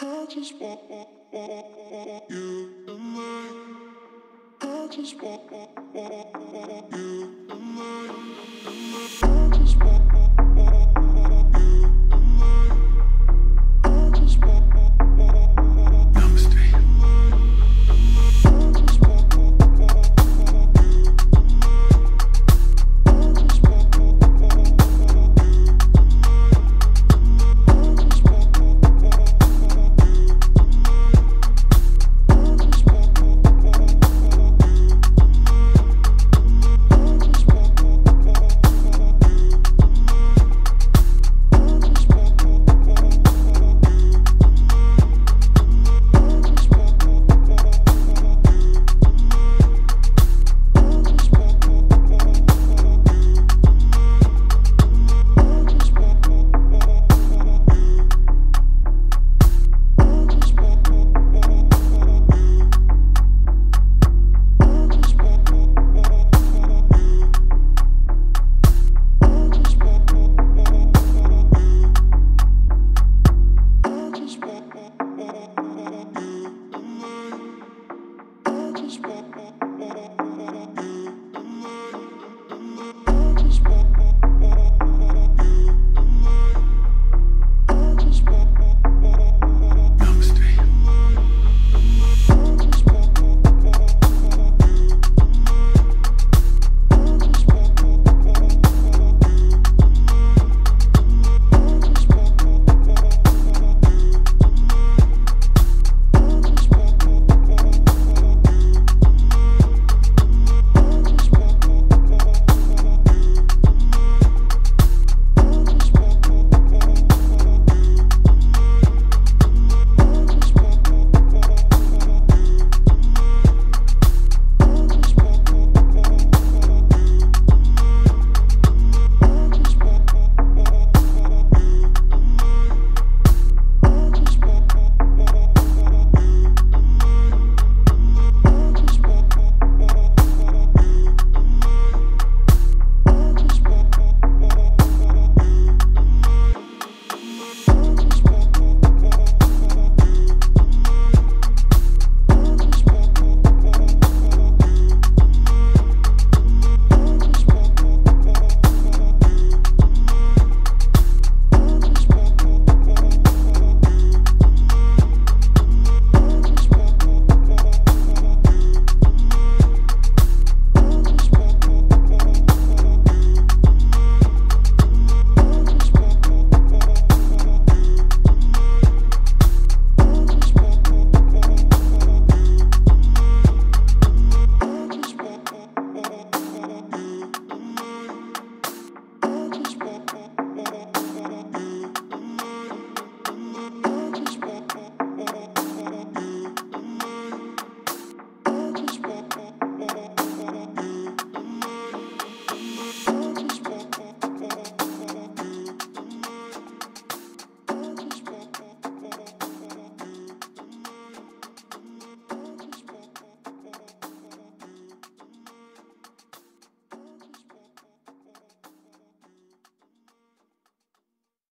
I just want, want, want you tonight. I just want, want, want you tonight. mine.